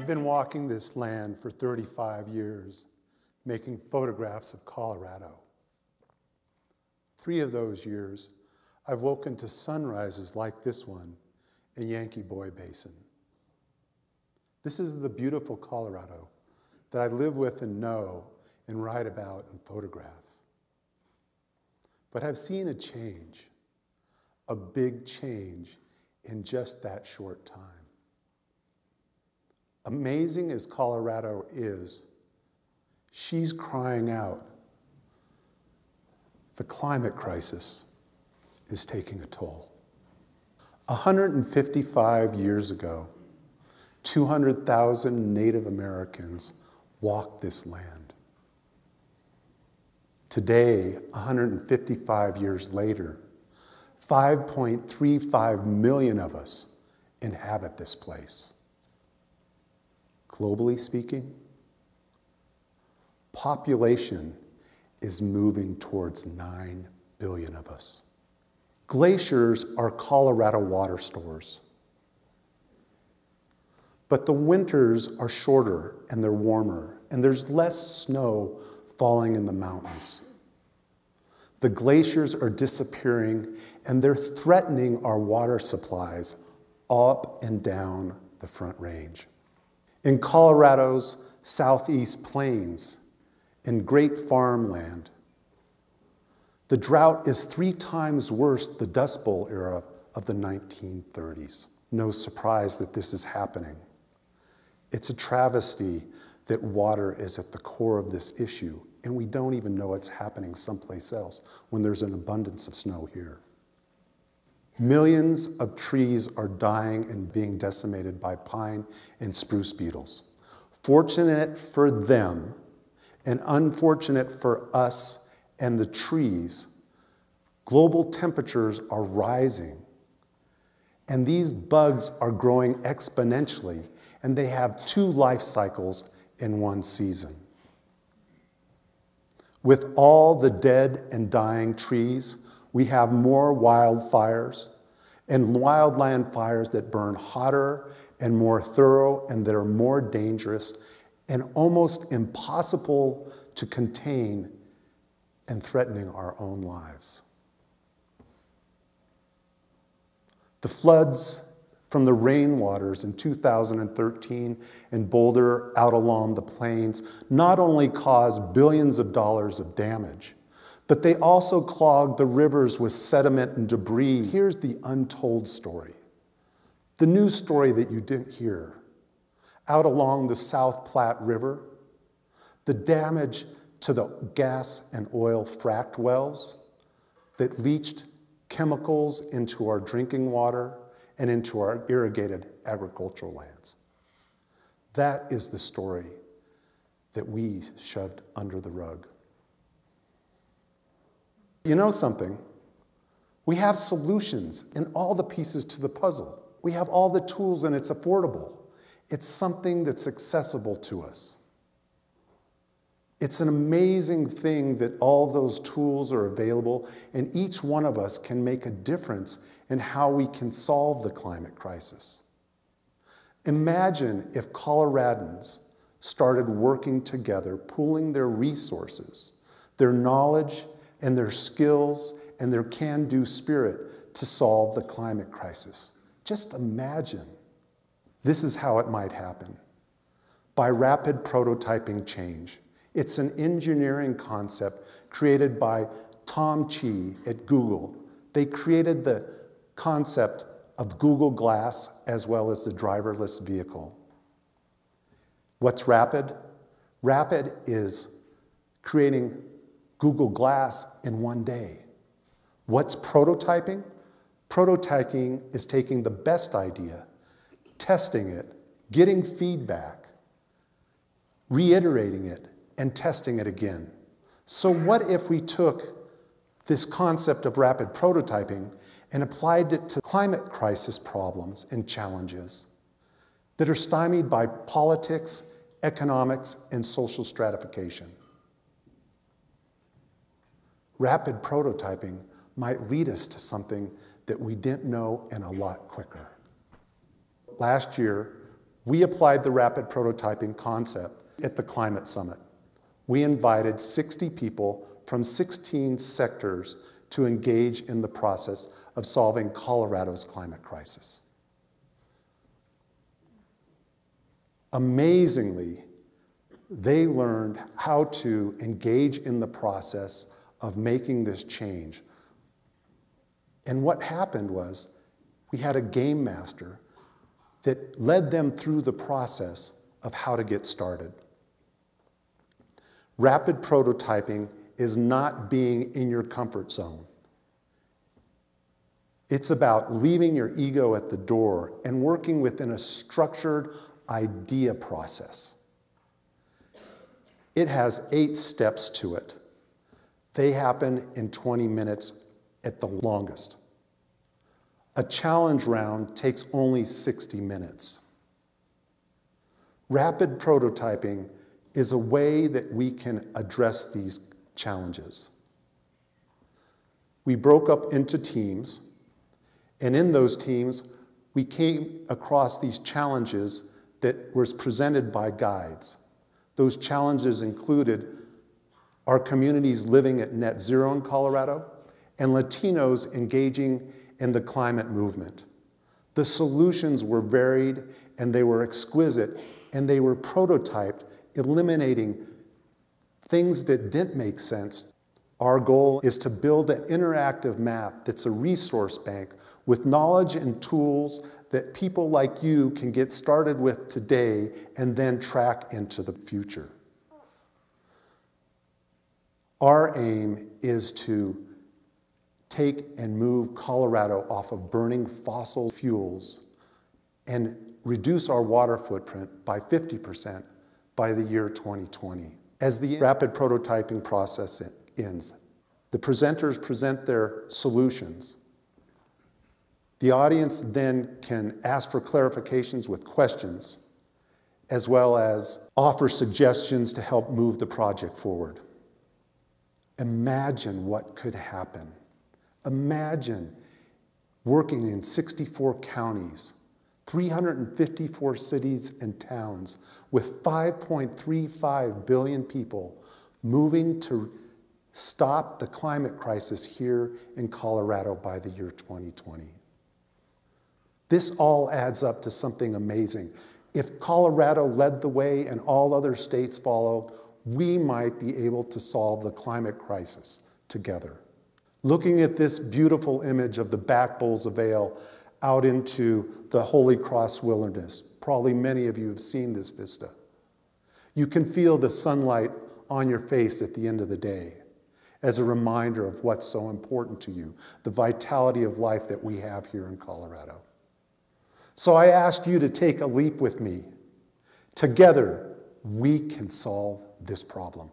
I've been walking this land for 35 years, making photographs of Colorado. Three of those years, I've woken to sunrises like this one in Yankee Boy Basin. This is the beautiful Colorado that I live with and know and write about and photograph. But I've seen a change, a big change in just that short time. Amazing as Colorado is, she's crying out. The climate crisis is taking a toll. 155 years ago, 200,000 Native Americans walked this land. Today, 155 years later, 5.35 million of us inhabit this place. Globally speaking, population is moving towards 9 billion of us. Glaciers are Colorado water stores. But the winters are shorter and they're warmer, and there's less snow falling in the mountains. The glaciers are disappearing and they're threatening our water supplies up and down the Front Range. In Colorado's southeast plains, in great farmland, the drought is three times worse the Dust Bowl era of the 1930s. No surprise that this is happening. It's a travesty that water is at the core of this issue, and we don't even know it's happening someplace else when there's an abundance of snow here. Millions of trees are dying and being decimated by pine and spruce beetles. Fortunate for them, and unfortunate for us and the trees, global temperatures are rising. And these bugs are growing exponentially, and they have two life cycles in one season. With all the dead and dying trees, we have more wildfires and wildland fires that burn hotter and more thorough and that are more dangerous and almost impossible to contain and threatening our own lives. The floods from the rainwaters in 2013 in Boulder out along the plains not only caused billions of dollars of damage, but they also clogged the rivers with sediment and debris. Here's the untold story. The news story that you didn't hear. Out along the South Platte River, the damage to the gas and oil fracked wells that leached chemicals into our drinking water and into our irrigated agricultural lands. That is the story that we shoved under the rug. You know something? We have solutions in all the pieces to the puzzle. We have all the tools and it's affordable. It's something that's accessible to us. It's an amazing thing that all those tools are available, and each one of us can make a difference in how we can solve the climate crisis. Imagine if Coloradans started working together, pooling their resources, their knowledge, and their skills, and their can do spirit to solve the climate crisis. Just imagine. This is how it might happen by rapid prototyping change. It's an engineering concept created by Tom Chi at Google. They created the concept of Google Glass as well as the driverless vehicle. What's Rapid? Rapid is creating Google Glass in one day. What's prototyping? Prototyping is taking the best idea, testing it, getting feedback, reiterating it, and testing it again. So, what if we took this concept of rapid prototyping and applied it to climate crisis problems and challenges that are stymied by politics, economics, and social stratification? Rapid prototyping might lead us to something that we didn't know and a lot quicker. Last year, We applied the rapid prototyping concept at the Climate Summit. We invited 60 people from 16 sectors to engage in the process of solving Colorado's climate crisis. Amazingly, they learned how to engage in the process of making this change. And what happened was we had a game master that led them through the process of how to get started. Rapid prototyping is not being in your comfort zone. It's about leaving your ego at the door and working within a structured idea process. It has eight steps to it. They happen in 20 minutes at the longest. A challenge round takes only 60 minutes. Rapid prototyping is a way that we can address these challenges. We broke up into teams, and in those teams, we came across these challenges that was presented by guides. Those challenges included our communities living at net zero in Colorado and Latinos engaging in the climate movement. The solutions were varied and they were exquisite and they were prototyped, eliminating things that didn't make sense. Our goal is to build an interactive map that's a resource bank with knowledge and tools that people like you can get started with today and then track into the future. Our aim is to take and move Colorado off of burning fossil fuels and reduce our water footprint by 50% by the year 2020. As the rapid prototyping process ends, the presenters present their solutions. The audience then can ask for clarifications with questions, as well as offer suggestions to help move the project forward. Imagine what could happen Imagine working in 64 counties, 354 cities and towns, with 5.35 billion people moving to stop the climate crisis here in Colorado by the year 2020. This all adds up to something amazing. If Colorado led the way and all other states followed, we might be able to solve the climate crisis together looking at this beautiful image of the back bowls of Vail out into the Holy Cross wilderness. Probably many of you have seen this vista. You can feel the sunlight on your face at the end of the day as a reminder of what's so important to you, the vitality of life that we have here in Colorado. So I ask you to take a leap with me. Together, we can solve this problem.